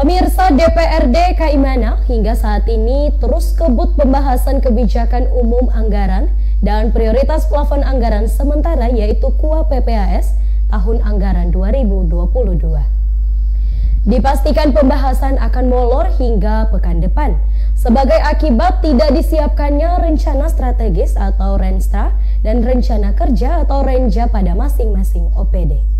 Pemirsa DPRD Kaimana hingga saat ini terus kebut pembahasan kebijakan umum anggaran dan prioritas plafon anggaran sementara yaitu KUA PPAS tahun anggaran 2022. Dipastikan pembahasan akan molor hingga pekan depan sebagai akibat tidak disiapkannya rencana strategis atau Renstra dan rencana kerja atau Renja pada masing-masing OPD.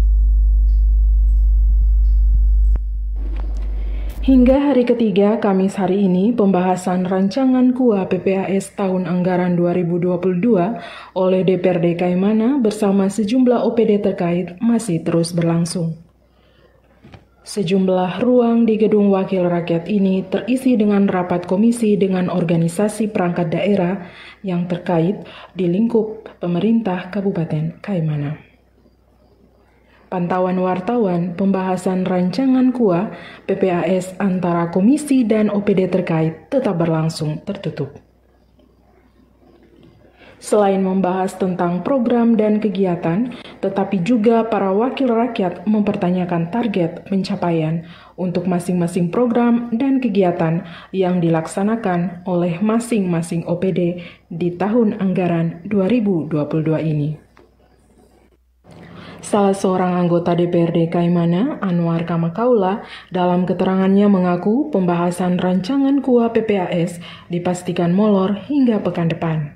Hingga hari ketiga Kamis hari ini, pembahasan rancangan KUA PPAS tahun anggaran 2022 oleh DPRD Kaimana bersama sejumlah OPD terkait masih terus berlangsung. Sejumlah ruang di Gedung Wakil Rakyat ini terisi dengan rapat komisi dengan organisasi perangkat daerah yang terkait di lingkup pemerintah Kabupaten Kaimana. Pantauan wartawan pembahasan rancangan KUA PPAS antara komisi dan OPD terkait tetap berlangsung tertutup. Selain membahas tentang program dan kegiatan, tetapi juga para wakil rakyat mempertanyakan target pencapaian untuk masing-masing program dan kegiatan yang dilaksanakan oleh masing-masing OPD di tahun anggaran 2022 ini. Salah seorang anggota DPRD Kaimana, Anwar Kamakaula, dalam keterangannya mengaku pembahasan rancangan KUA PPAS dipastikan molor hingga pekan depan.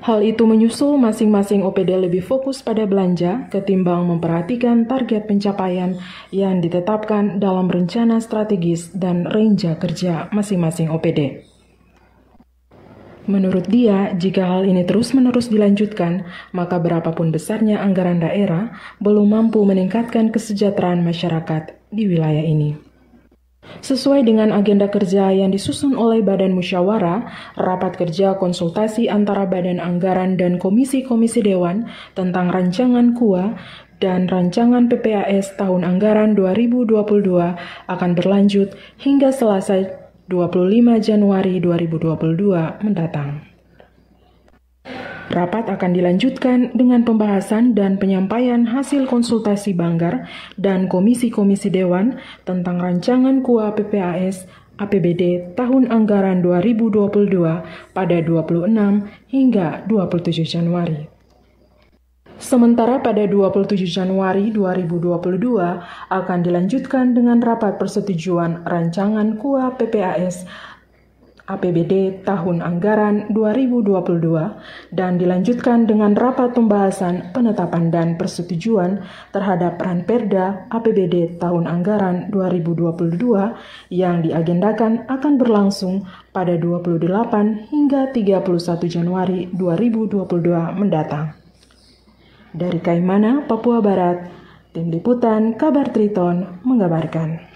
Hal itu menyusul masing-masing OPD lebih fokus pada belanja ketimbang memperhatikan target pencapaian yang ditetapkan dalam rencana strategis dan renja kerja masing-masing OPD. Menurut dia, jika hal ini terus-menerus dilanjutkan, maka berapapun besarnya anggaran daerah belum mampu meningkatkan kesejahteraan masyarakat di wilayah ini. Sesuai dengan agenda kerja yang disusun oleh Badan Musyawarah, rapat kerja konsultasi antara Badan Anggaran dan Komisi-Komisi Dewan tentang rancangan KUA dan rancangan PPAS tahun anggaran 2022 akan berlanjut hingga selesai 25 Januari 2022 mendatang. Rapat akan dilanjutkan dengan pembahasan dan penyampaian hasil konsultasi Banggar dan komisi-komisi Dewan tentang rancangan KUA PPAS APBD tahun anggaran 2022 pada 26 hingga 27 Januari. Sementara pada 27 Januari 2022 akan dilanjutkan dengan rapat persetujuan rancangan KUA PPAS APBD tahun anggaran 2022 dan dilanjutkan dengan rapat pembahasan penetapan dan persetujuan terhadap Ranperda APBD tahun anggaran 2022 yang diagendakan akan berlangsung pada 28 hingga 31 Januari 2022 mendatang. Dari Kaimana, Papua Barat, Tim Liputan Kabar Triton mengabarkan.